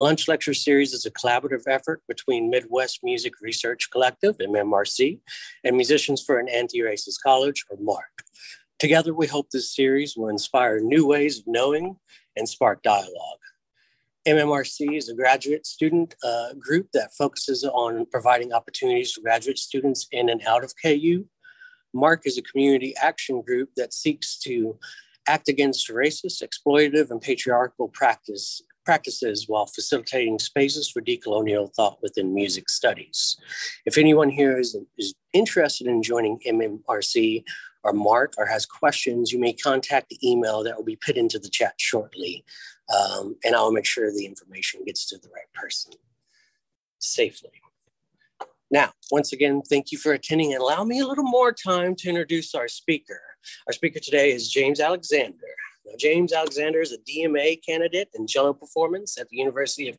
Lunch Lecture Series is a collaborative effort between Midwest Music Research Collective, MMRC, and Musicians for an Anti-Racist College, or MARC. Together, we hope this series will inspire new ways of knowing and spark dialogue. MMRC is a graduate student uh, group that focuses on providing opportunities for graduate students in and out of KU. MARC is a community action group that seeks to act against racist, exploitative, and patriarchal practice practices while facilitating spaces for decolonial thought within music studies. If anyone here is, is interested in joining MMRC or MARC or has questions, you may contact the email that will be put into the chat shortly. Um, and I'll make sure the information gets to the right person safely. Now, once again, thank you for attending and allow me a little more time to introduce our speaker. Our speaker today is James Alexander. Now, James Alexander is a DMA candidate in cello performance at the University of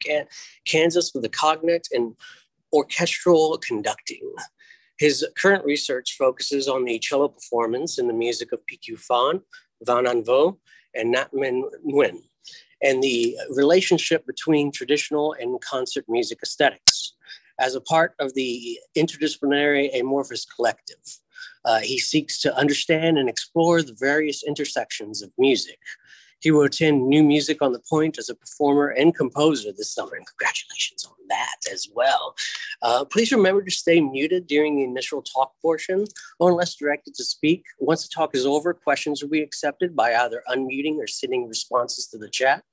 Kansas with a cognate in orchestral conducting. His current research focuses on the cello performance in the music of PQ Phan, Van An Vo, and Nhat Minh Nguyen, and the relationship between traditional and concert music aesthetics as a part of the interdisciplinary amorphous collective. Uh, he seeks to understand and explore the various intersections of music. He will attend New Music on the Point as a performer and composer this summer, and congratulations on that as well. Uh, please remember to stay muted during the initial talk portion, or unless directed to speak. Once the talk is over, questions will be accepted by either unmuting or sending responses to the chat.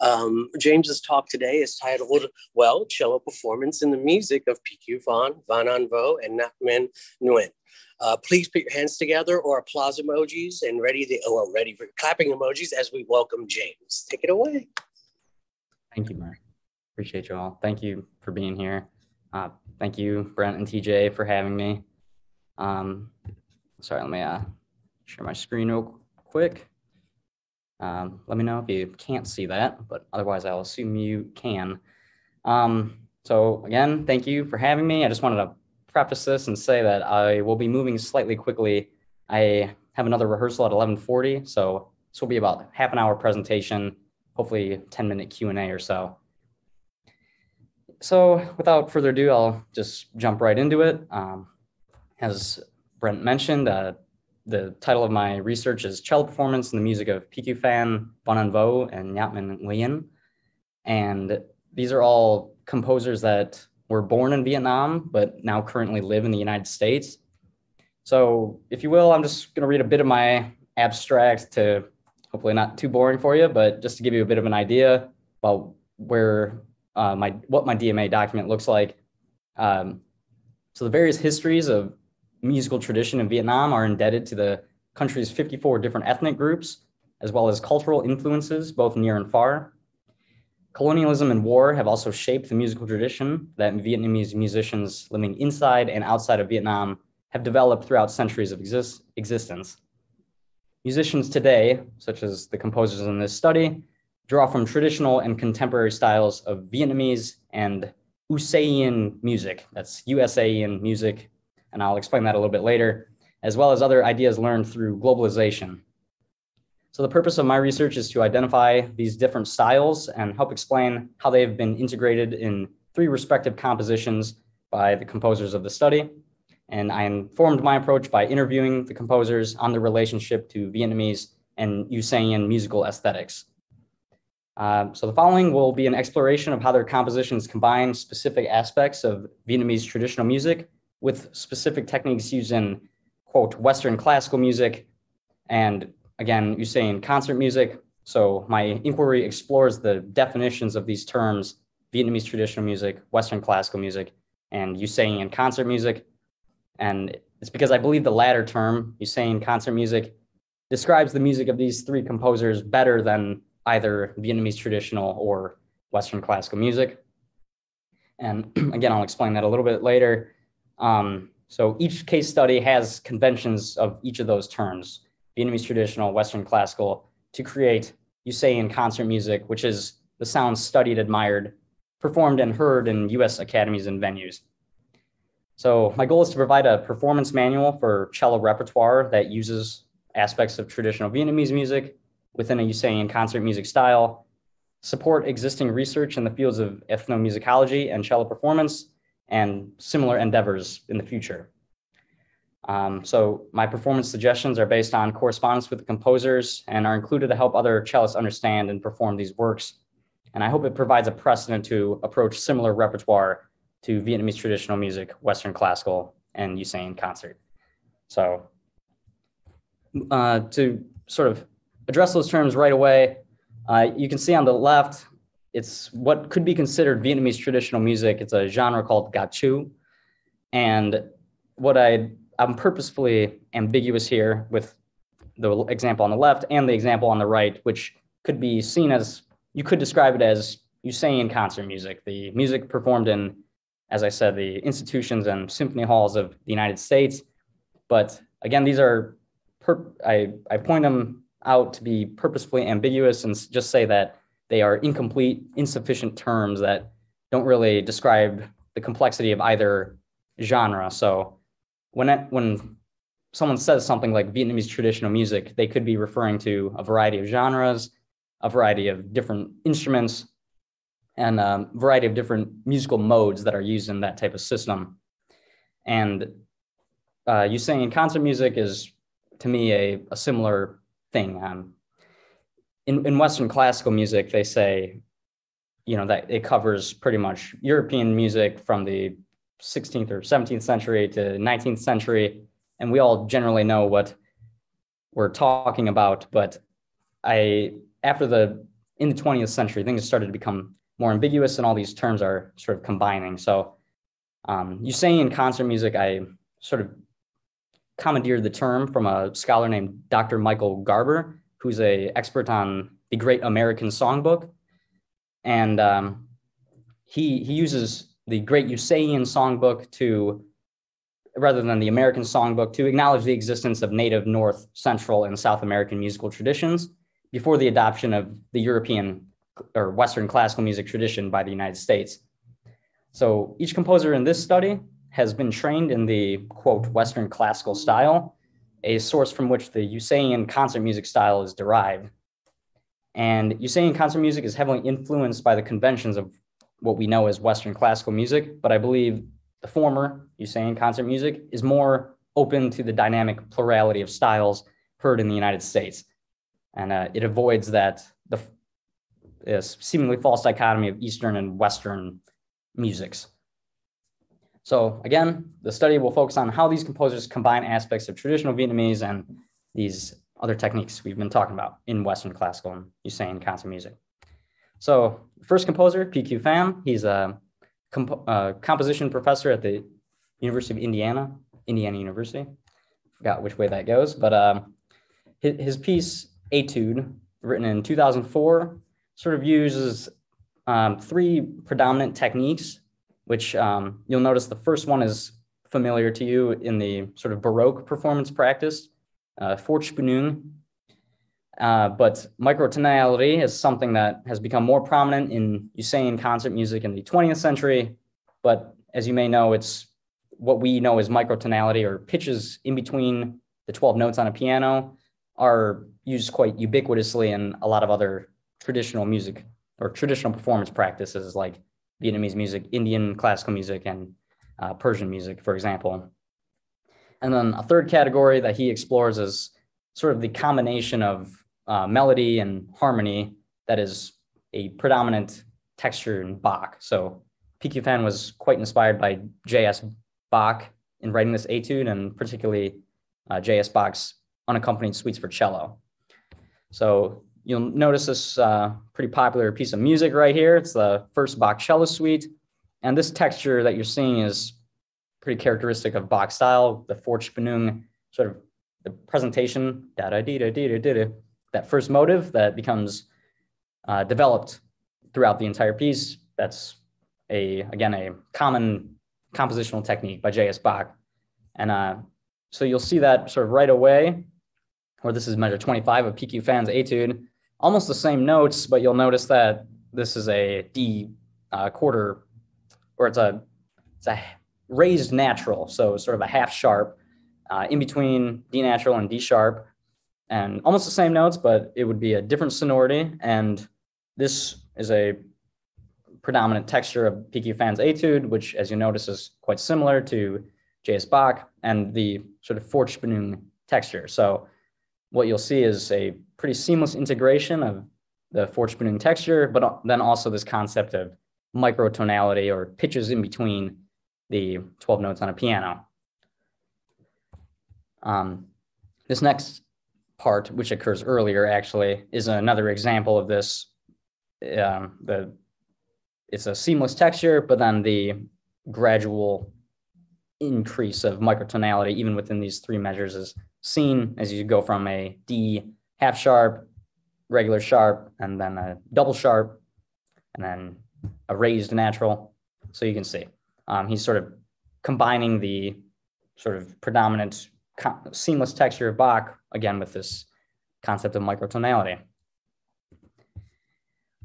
Um, James's talk today is titled, well, cello performance in the music of PQ Van-Anh Vo, and Nhat Minh Nguyen. Uh, please put your hands together or applause emojis and ready the oh, ready for clapping emojis as we welcome James. Take it away. Thank you, Mark. Appreciate you all. Thank you for being here. Uh, thank you, Brent and TJ, for having me. Um, sorry, let me uh, share my screen real quick. Um, let me know if you can't see that, but otherwise I'll assume you can. Um, so again, thank you for having me. I just wanted to preface this and say that I will be moving slightly quickly. I have another rehearsal at 1140, so this will be about half an hour presentation, hopefully 10 minute Q&A or so. So without further ado, I'll just jump right into it. Um, as Brent mentioned, uh, the title of my research is Cello Performance in the Music of PQ Phan, Van An Vo, and Nhat Minh Nguyen. And these are all composers that were born in Vietnam, but now currently live in the United States. So, if you will, I'm just going to read a bit of my abstract to hopefully not too boring for you, but just to give you a bit of an idea about where uh, my what my DMA document looks like. Um, so, the various histories of musical tradition in Vietnam are indebted to the country's 54 different ethnic groups, as well as cultural influences, both near and far. Colonialism and war have also shaped the musical tradition that Vietnamese musicians living inside and outside of Vietnam have developed throughout centuries of exist- existence. Musicians today, such as the composers in this study, draw from traditional and contemporary styles of Vietnamese and USAian music. That's USAian music, and I'll explain that a little bit later, as well as other ideas learned through globalization. So the purpose of my research is to identify these different styles and help explain how they have been integrated in three respective compositions by the composers of the study. And I informed my approach by interviewing the composers on the relationship to Vietnamese and USAian musical aesthetics. Uh, so the following will be an exploration of how their compositions combine specific aspects of Vietnamese traditional music with specific techniques used in, quote, Western classical music and again, saying concert music. So my inquiry explores the definitions of these terms, Vietnamese traditional music, Western classical music, and USAian concert music. And it's because I believe the latter term, USAian concert music, describes the music of these three composers better than either Vietnamese traditional or Western classical music. And again, I'll explain that a little bit later. Um, so each case study has conventions of each of those terms. Vietnamese traditional, Western classical, to create USAian concert music, which is the sounds studied, admired, performed, and heard in US academies and venues. So my goal is to provide a performance manual for cello repertoire that uses aspects of traditional Vietnamese music within a USAian concert music style support existing research in the fields of ethnomusicology and cello performance, and similar endeavors in the future. Um, so my performance suggestions are based on correspondence with the composers and are included to help other cellists understand and perform these works. And I hope it provides a precedent to approach similar repertoire to Vietnamese traditional music, Western classical, and USAian concert. So uh, to sort of address those terms right away, uh, you can see on the left, it's what could be considered Vietnamese traditional music. It's a genre called ca tru. And what I I'm purposefully ambiguous here with the example on the left and the example on the right, which could be seen as you could describe it as USAian concert music, the music performed in, as I said, the institutions and symphony halls of the United States. But again, these are I, I point them out to be purposefully ambiguous and just say that they are incomplete, insufficient terms that don't really describe the complexity of either genre. So when it, when someone says something like Vietnamese traditional music, they could be referring to a variety of genres, a variety of different instruments, and a variety of different musical modes that are used in that type of system. And uh, USAian concert music is, to me, a, a similar thing. Um, in, in Western classical music, they say, you know, that it covers pretty much European music from the 16th or 17th century to 19th century, and we all generally know what we're talking about. But I, after the in the 20th century, things started to become more ambiguous, and all these terms are sort of combining. So, um, USAian concert music, I sort of commandeered the term from a scholar named Dr. Michael Garber, who's a expert on the Great American Songbook, and um, he he uses the Great USAian Songbook to, rather than the American Songbook, to acknowledge the existence of native North, Central, and South American musical traditions before the adoption of the European or Western classical music tradition by the United States. So each composer in this study has been trained in the quote Western classical style, a source from which the USAian concert music style is derived. And USAian concert music is heavily influenced by the conventions of what we know as Western classical music, but I believe the former, Usain concert music, is more open to the dynamic plurality of styles heard in the United States. And uh, it avoids that the this seemingly false dichotomy of Eastern and Western musics. So again, the study will focus on how these composers combine aspects of traditional Vietnamese and these other techniques we've been talking about in Western classical and USAian concert music. So first composer, PQ Phan, he's a comp uh, composition professor at the University of Indiana, Indiana University. Forgot which way that goes, but um, his, his, piece, Etude, written in 2004, sort of uses um, three predominant techniques, which um, you'll notice the first one is familiar to you in the sort of Baroque performance practice, uh, uh, but microtonality is something that has become more prominent in USAian concert music in the 20th century. But as you may know, it's what we know as microtonality or pitches in between the 12 notes on a piano are used quite ubiquitously in a lot of other traditional music or traditional performance practices like Vietnamese music, Indian classical music, and uh, Persian music, for example. And then a third category that he explores is sort of the combination of uh, melody and harmony that is a predominant texture in Bach. So PQ Phan was quite inspired by J.S. Bach in writing this etude, and particularly uh, J.S. Bach's unaccompanied suites for cello. So you'll notice this uh, pretty popular piece of music right here. It's the first Bach cello suite. And this texture that you're seeing is pretty characteristic of Bach style, the Fortspinnung, sort of the presentation, da da dee da dee da that first motive that becomes uh, developed throughout the entire piece. That's a again a common compositional technique by J.S. Bach, and uh, so you'll see that sort of right away. Or this is measure 25 of PQ Phan's etude. Almost the same notes, but you'll notice that this is a D uh, quarter, or it's a it's a raised natural, so sort of a half sharp uh, in between D natural and D sharp and almost the same notes, but it would be a different sonority. And this is a predominant texture of PQ Phan's etude, which as you notice is quite similar to J.S. Bach and the sort of Fortspinnung texture. So what you'll see is a pretty seamless integration of the Fortspinnung texture, but then also this concept of microtonality or pitches in between the 12 notes on a piano. Um, this next part, which occurs earlier actually, is another example of this. Um, the it's a seamless texture, but then the gradual increase of microtonality, even within these three measures, is seen as you go from a D half sharp, regular sharp, and then a double sharp, and then a raised natural. So you can see um, he's sort of combining the sort of predominant seamless texture of Bach again with this concept of microtonality.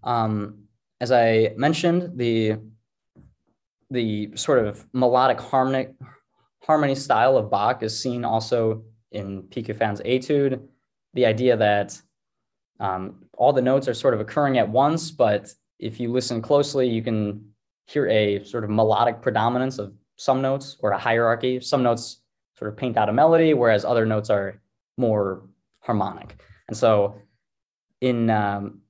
Um, as I mentioned, the the sort of melodic harmonic harmony style of Bach is seen also in PQ Phan's etude. The idea that um, all the notes are sort of occurring at once, but if you listen closely, you can hear a sort of melodic predominance of some notes or a hierarchy. Some notes sort of paint out a melody, whereas other notes are more harmonic. And so in, um,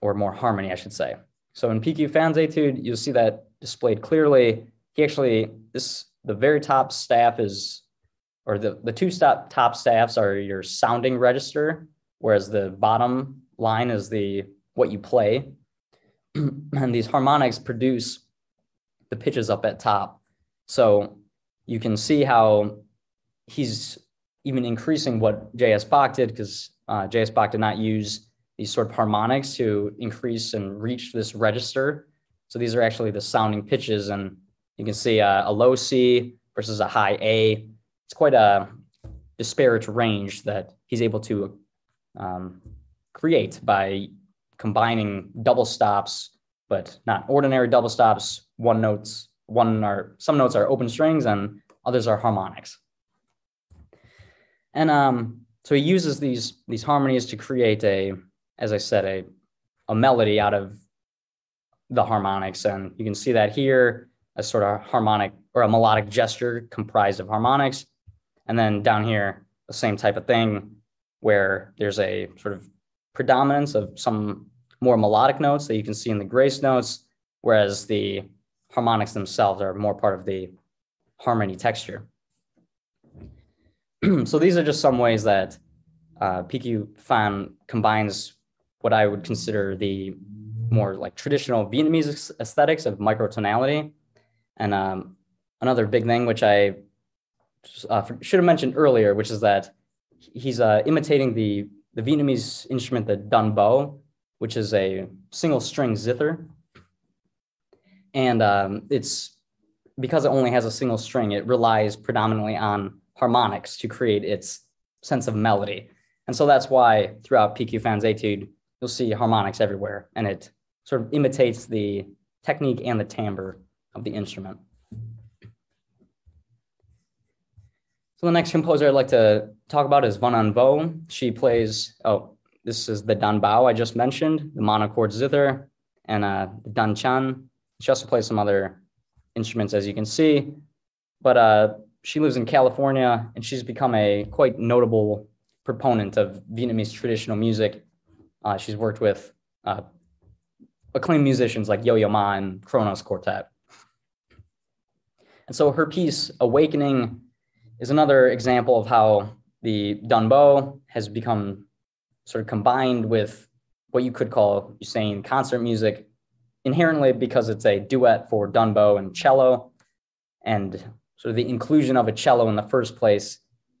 or more harmony, I should say. So in PQ Phan's etude, you'll see that displayed clearly. He actually, this, the very top staff is, or the, the two stop, top staffs are your sounding register, whereas the bottom line is the what you play. and these harmonics produce the pitches up at top. So you can see how he's even increasing what J.S. Bach did because uh, J.S. Bach did not use these sort of harmonics to increase and reach this register. So these are actually the sounding pitches, and you can see a, a low C versus a high A. It's quite a disparate range that he's able to um, create by combining double stops, but not ordinary double stops. One notes, one are some notes are open strings, and others are harmonics. And um, so he uses these these harmonies to create a, as I said, a a melody out of the harmonics, and you can see that here, a sort of harmonic or a melodic gesture comprised of harmonics, and then down here, the same type of thing, where there's a sort of predominance of some more melodic notes that you can see in the grace notes, whereas the harmonics themselves are more part of the harmony texture. so these are just some ways that uh, PQ Phan combines what I would consider the more like traditional Vietnamese aesthetics of microtonality. And um, another big thing, which I uh, should have mentioned earlier, which is that he's uh, imitating the, the Vietnamese instrument, the dan bau, which is a single string zither. And um, it's because it only has a single string, it relies predominantly on harmonics to create its sense of melody. And so that's why throughout PQ Phan's etude, you'll see harmonics everywhere, and it sort of imitates the technique and the timbre of the instrument. So the next composer I'd like to talk about is Van Vo. She plays, oh, this is the Dan Bau I just mentioned, the monochord zither, and uh, the Dan Tranh. She also plays some other instruments, as you can see. But uh, she lives in California and she's become a quite notable proponent of Vietnamese traditional music. Uh, she's worked with uh, acclaimed musicians like Yo Yo Ma and Kronos Quartet. And so her piece, Awakening, is another example of how the Dan Bau has become sort of combined with what you could call, saying, concert music, inherently because it's a duet for Dan Bau and cello. And sort of the inclusion of a cello in the first place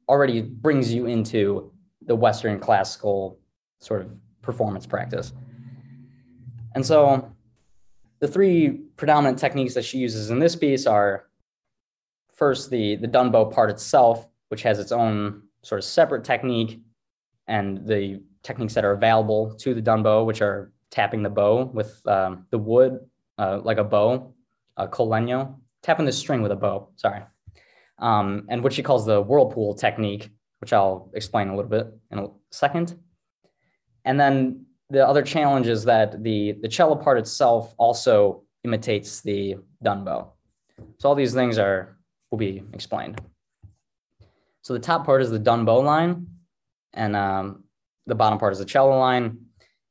already brings you into the Western classical sort of performance practice. And so the three predominant techniques that she uses in this piece are first the, the dan bau part itself, which has its own sort of separate technique, and the techniques that are available to the dan bau, which are tapping the bow with um, the wood, uh, like a bow, a col legno, tapping the string with a bow, sorry. Um, and what she calls the whirlpool technique, which I'll explain a little bit in a second. And then the other challenge is that the, the cello part itself also imitates the dan bau. So all these things are will be explained. So the top part is the dan bau line, and um, the bottom part is the cello line.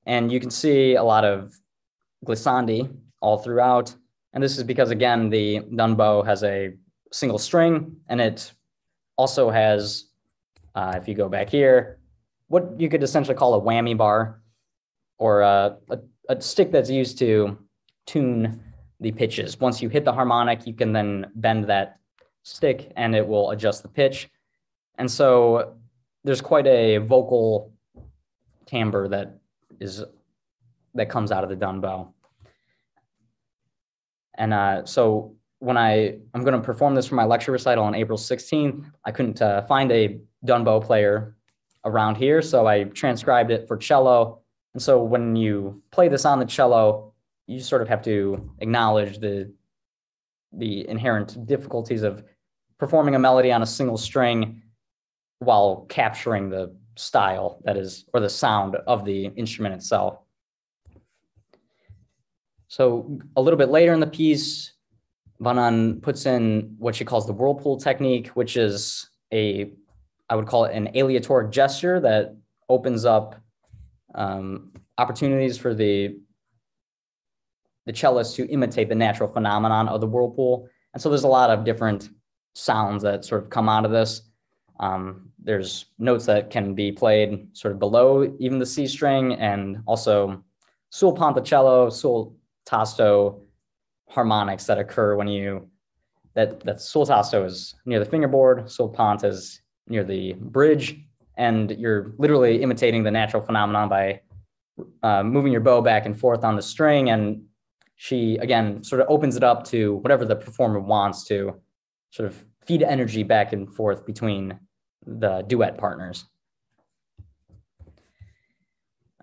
And you can see a lot of glissandi all throughout. And this is because, again, the dan bau has a single string, and it also has, uh, if you go back here, what you could essentially call a whammy bar or a, a, a stick that's used to tune the pitches. Once you hit the harmonic, you can then bend that stick and it will adjust the pitch. And so there's quite a vocal timbre that is that comes out of the dan bau. And uh, so when I I'm going to perform this for my lecture recital on April 16th, I couldn't uh, find a dan bau player around here, so I transcribed it for cello. And so when you play this on the cello, you sort of have to acknowledge the the inherent difficulties of performing a melody on a single string while capturing the style that is or the sound of the instrument itself. So a little bit later in the piece, Van-Anh puts in what she calls the whirlpool technique, which is a, I would call it an aleatoric gesture that opens up um, opportunities for the the cellist to imitate the natural phenomenon of the whirlpool. And so there's a lot of different sounds that sort of come out of this. Um, there's notes that can be played sort of below even the C string and also sul ponticello, sul tasto harmonics that occur when you that that sul tasto is near the fingerboard, sul pont is near the bridge, and you're literally imitating the natural phenomenon by uh, moving your bow back and forth on the string. And she again sort of opens it up to whatever the performer wants to sort of feed energy back and forth between the duet partners.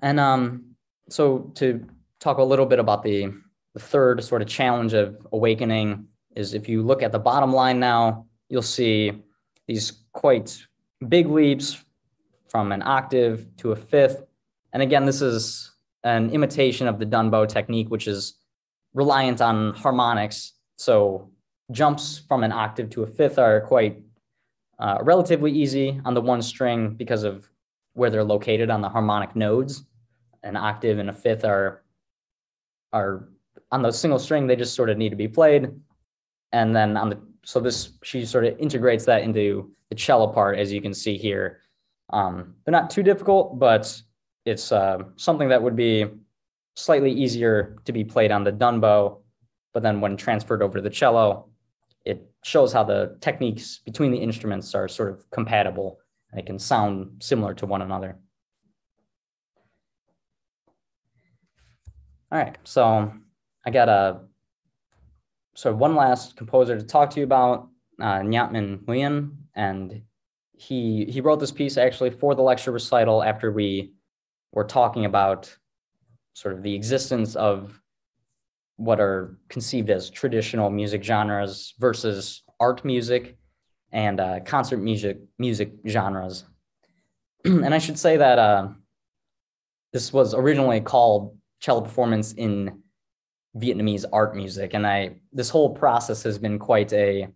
And um, so to talk a little bit about the, the third sort of challenge of awakening is if you look at the bottom line now, you'll see these quite big leaps from an octave to a fifth. And again, this is an imitation of the dan bau technique, which is reliant on harmonics. So jumps from an octave to a fifth are quite uh, relatively easy on the one string because of where they're located on the harmonic nodes. An octave and a fifth are are on the single string. They just sort of need to be played, and then on the so this she sort of integrates that into the cello part, as you can see here. Um, they're not too difficult, but it's uh, something that would be slightly easier to be played on the dan bau, but then when transferred over to the cello, it shows how the techniques between the instruments are sort of compatible and can sound similar to one another. All right, so I got a so one last composer to talk to you about, uh, Nhat Minh Nguyen, and he he wrote this piece actually for the lecture recital after we were talking about sort of the existence of what are conceived as traditional music genres versus art music and uh, concert music music genres. and I should say that uh, this was originally called cello performance in Vietnamese art music, and I this whole process has been quite a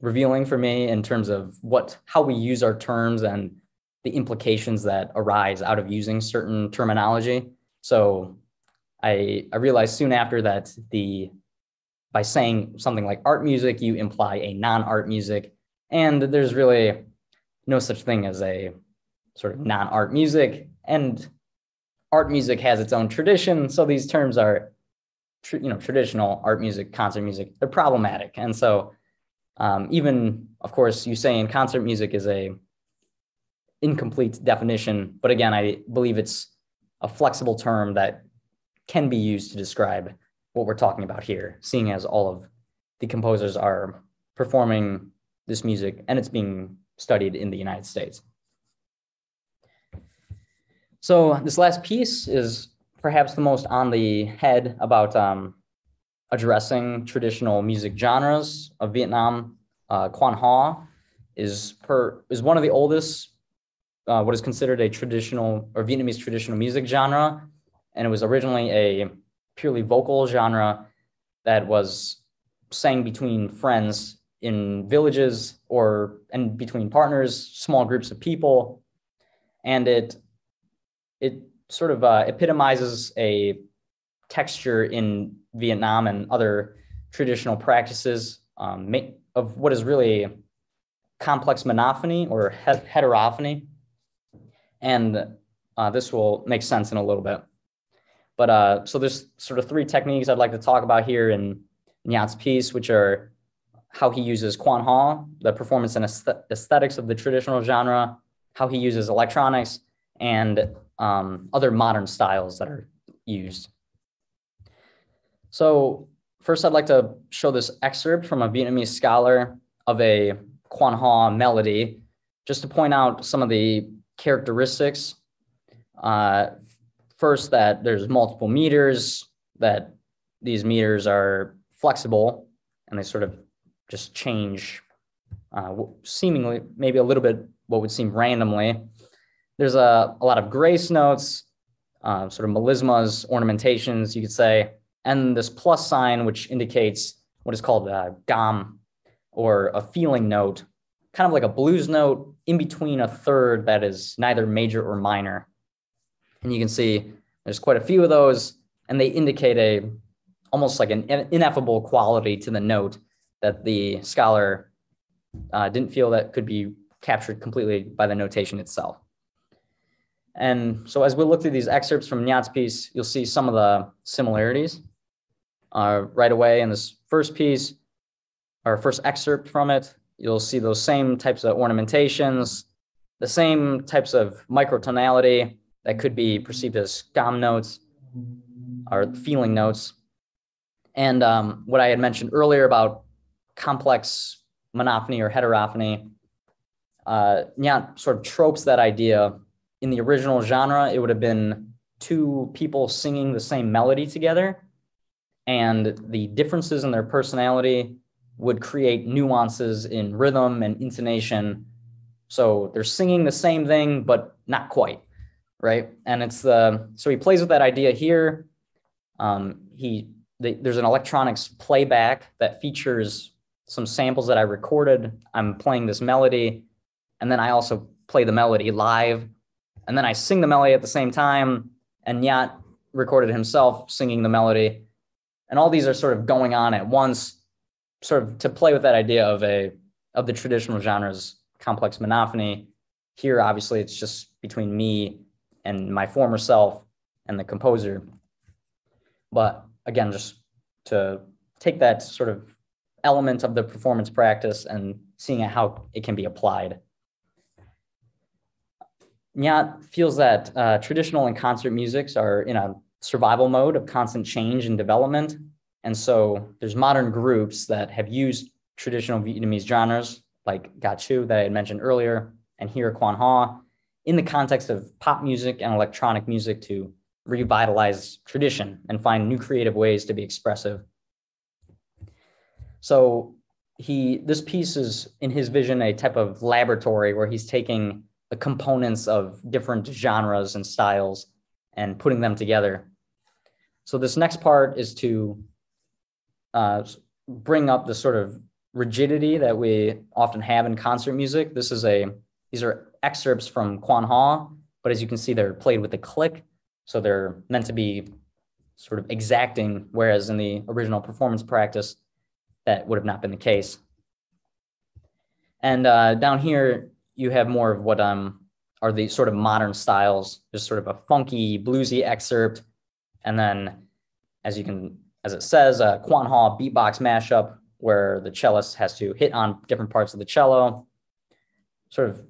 revealing for me in terms of what how we use our terms and the implications that arise out of using certain terminology. So I, I realized soon after that the by saying something like art music, you imply a non-art music, and there's really no such thing as a sort of non-art music, and art music has its own tradition. So these terms are, you know, traditional art music, concert music. They're problematic, and so um, even of course, USAian concert music is a incomplete definition, but again, I believe it's a flexible term that can be used to describe what we're talking about here, seeing as all of the composers are performing this music and it's being studied in the United States. So this last piece is perhaps the most on the head about um, addressing traditional music genres of Vietnam. Uh, Quan Ho is per is one of the oldest uh, what is considered a traditional or Vietnamese traditional music genre. And it was originally a purely vocal genre that was sang between friends in villages or and between partners, small groups of people. And it it sort of uh, epitomizes a texture in Vietnam and other traditional practices um, of what is really complex monophony or heterophony. And uh, this will make sense in a little bit. But uh, so there's sort of three techniques I'd like to talk about here in Nhat's piece, which are how he uses quan ho, the performance and aesthetics of the traditional genre, how he uses electronics, and um, other modern styles that are used. So first, I'd like to show this excerpt from a Vietnamese scholar of a quan ho melody, just to point out some of the characteristics. Uh, first, that there's multiple meters, that these meters are flexible, and they sort of just change uh, seemingly, maybe a little bit what would seem randomly. There's a, a lot of grace notes, uh, sort of melismas, ornamentations, you could say, and this plus sign, which indicates what is called a gam or a feeling note, kind of like a blues note in between a third that is neither major or minor. And you can see there's quite a few of those, and they indicate a almost like an ineffable quality to the note that the scholar uh, didn't feel that could be captured completely by the notation itself. And so as we look through these excerpts from Nhat's piece, you'll see some of the similarities uh, right away in this first piece, our first excerpt from it. You'll see those same types of ornamentations, the same types of microtonality that could be perceived as gam notes or feeling notes. And um, what I had mentioned earlier about complex monophony or heterophony, uh, Nhat sort of tropes that idea in the original genre, it would have been two people singing the same melody together, and the differences in their personality would create nuances in rhythm and intonation. So they're singing the same thing, but not quite, right? And it's the so he plays with that idea here. Um, he the, there's an electronics playback that features some samples that I recorded. I'm playing this melody, and then I also play the melody live and then I sing the melody at the same time, and Nhat recorded himself singing the melody. And all these are sort of going on at once, sort of to play with that idea of a of the traditional genres complex monophony. Here, obviously, it's just between me and my former self and the composer. But again, just to take that sort of element of the performance practice and seeing how it can be applied. Nhat feels that uh, traditional and concert musics are in a survival mode of constant change and development. And so there's modern groups that have used traditional Vietnamese genres like Ca Tru that I had mentioned earlier, and here Quan Ho, in the context of pop music and electronic music to revitalize tradition and find new creative ways to be expressive. So he this piece is in his vision a type of laboratory where he's taking the components of different genres and styles and putting them together. So this next part is to uh, bring up the sort of rigidity that we often have in concert music. This is a these are excerpts from Quan Ho, but as you can see, they're played with a click, so they're meant to be sort of exacting, whereas in the original performance practice, that would have not been the case. And uh, down here, you have more of what um are the sort of modern styles, just sort of a funky bluesy excerpt, and then as you can as it says, a Quan Ho beatbox mashup where the cellist has to hit on different parts of the cello, sort of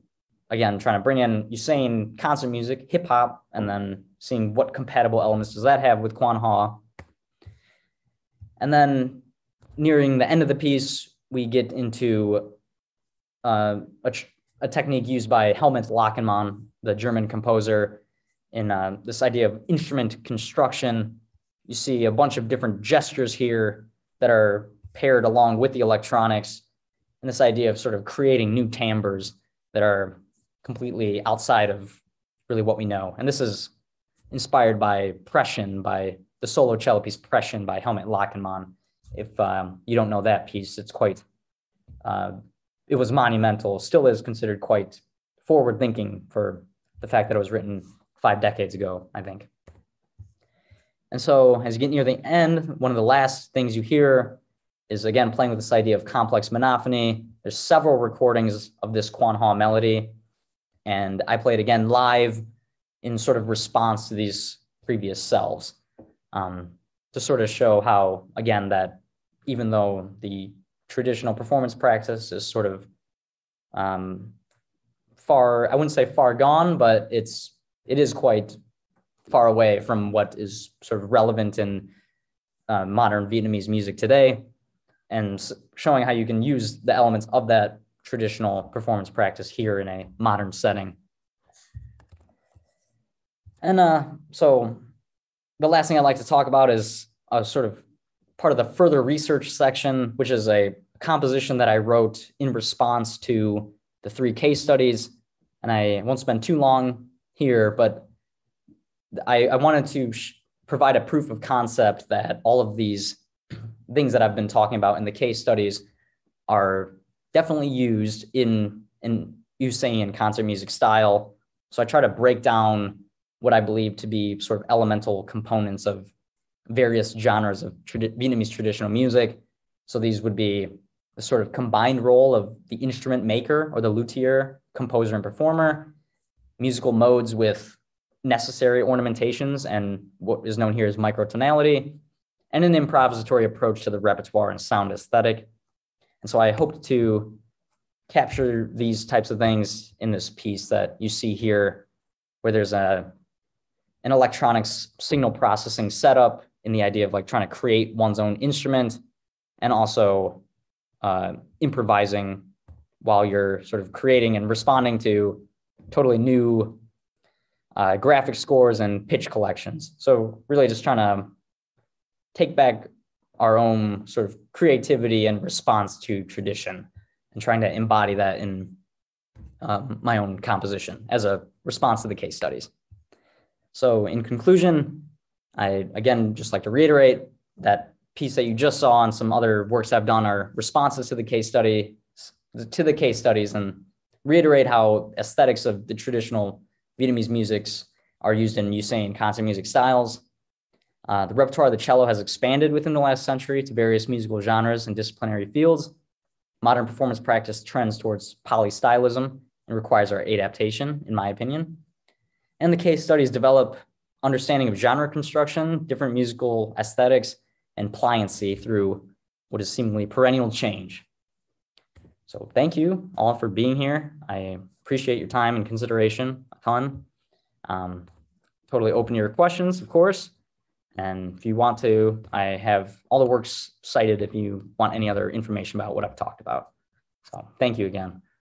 again trying to bring in USAian concert music, hip hop, and then seeing what compatible elements does that have with Quan Ho. And then nearing the end of the piece, we get into uh, a, a technique used by Helmut Lachenmann, the German composer, in uh, this idea of instrument construction. You see a bunch of different gestures here that are paired along with the electronics, and this idea of sort of creating new timbres that are completely outside of really what we know. And this is inspired by Pression, by the solo cello piece Pression by Helmut Lachenmann. If um, you don't know that piece, it's quite, uh, it was monumental, still is considered quite forward thinking for the fact that it was written five decades ago, I think. And so as you get near the end, one of the last things you hear is again playing with this idea of complex monophony. There's several recordings of this Quan Ho melody. And I play it again live in sort of response to these previous selves um, to sort of show how, again, that even though the traditional performance practice is sort of um, far, I wouldn't say far gone, but it's it is quite far away from what is sort of relevant in uh, modern Vietnamese music today, and showing how you can use the elements of that traditional performance practice here in a modern setting. And uh, so the last thing I'd like to talk about is a sort of part of the further research section, which is a composition that I wrote in response to the three case studies. And I won't spend too long here, but I, I wanted to sh- provide a proof of concept that all of these things that I've been talking about in the case studies are definitely used in in USAian concert music style. So I try to break down what I believe to be sort of elemental components of various genres of Vietnamese traditional music. So these would be the sort of combined role of the instrument maker or the luthier, composer, and performer, musical modes with necessary ornamentations and what is known here as microtonality, and an improvisatory approach to the repertoire and sound aesthetic. And so I hope to capture these types of things in this piece that you see here, where there's a an electronics signal processing setup in the idea of like trying to create one's own instrument and also uh, improvising while you're sort of creating and responding to totally new uh, graphic scores and pitch collections. So really just trying to take back our own sort of creativity and response to tradition and trying to embody that in um, my own composition as a response to the case studies. So in conclusion, I again just like to reiterate that piece that you just saw and some other works I've done are responses to the case study to the case studies and reiterate how aesthetics of the traditional Vietnamese musics are used in USAian concert music styles. Uh, the repertoire of the cello has expanded within the last century to various musical genres and disciplinary fields. Modern performance practice trends towards polystylism and requires our adaptation, in my opinion. And the case studies develop understanding of genre construction, different musical aesthetics, and pliancy through what is seemingly perennial change. So thank you all for being here. I appreciate your time and consideration ton. Um, totally open to your questions, of course. And if you want to, I have all the works cited if you want any other information about what I've talked about. So thank you again.